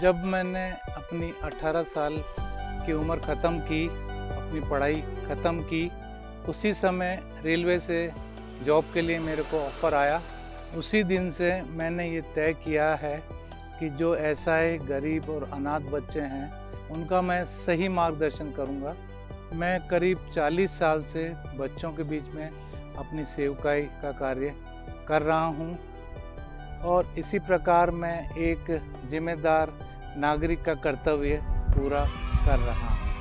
जब मैंने अपनी 18 साल की उम्र ख़त्म की, अपनी पढ़ाई ख़त्म की, उसी समय रेलवे से जॉब के लिए मेरे को ऑफ़र आया। उसी दिन से मैंने ये तय किया है कि जो ऐसा है गरीब और अनाथ बच्चे हैं, उनका मैं सही मार्गदर्शन करूँगा। मैं करीब 40 साल से बच्चों के बीच में अपनी सेवकाई का कार्य कर रहा हूँ और इसी प्रकार मैं एक जिम्मेदार नागरिक का कर्तव्य पूरा कर रहा हूँ।